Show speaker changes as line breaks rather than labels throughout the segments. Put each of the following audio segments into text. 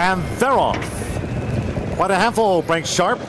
And they're off. Quite a handful, Frank Sharp.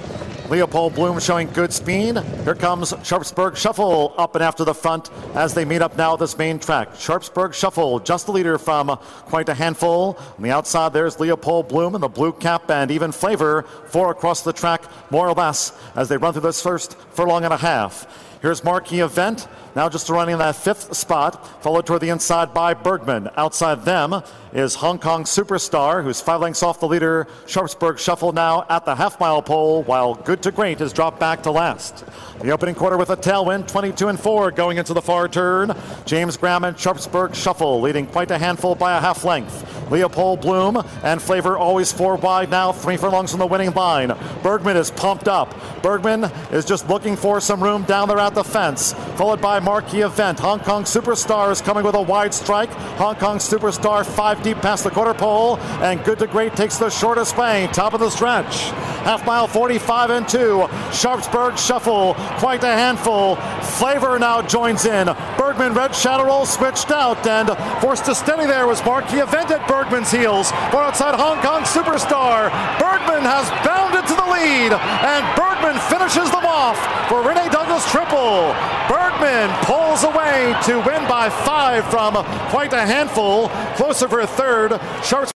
Leopold Bloom showing good speed. Here comes Sharpsburg Shuffle up and after the front as they meet up now this main track. Sharpsburg Shuffle, just the leader from quite a handful. On the outside, there's Leopold Bloom in the blue cap and even flavor, four across the track, more or less, as they run through this first furlong and a half. Here's Marquee Event, now just running in that fifth spot, followed toward the inside by Bergman. Outside them is Hongkong Superstar, who's five lengths off the leader. Sharpsburg Shuffle now at the half mile pole, while Good to Great has dropped back to last. The opening quarter with a tailwind, 22 and 4 going into the far turn. James Graham and Sharpsburg Shuffle leading quite a handful by a half length. Leopold Bloom and Flavor always four wide now, three furlongs from the winning line. Bergman is pumped up. Bergman is just looking for some room down there at the fence, followed by Marquee Event. Hongkong Superstar is coming with a wide strike. Hongkong Superstar five deep past the quarter pole, and Good to Great takes the shortest way, top of the stretch. Half mile 45 and 2. Sharpsburg Shuffle quite a handful. Flavor now joins in. Bergman, Red Shadow Roll switched out and forced to steady there was Marquee Event at Bergman's heels. Far outside Hongkong Superstar. Bergman has bounded to the lead and Bergman finishes them off for Rene Douglas Triple. Bergman pulls away to win by five from quite a handful. Closer for a third. Sharps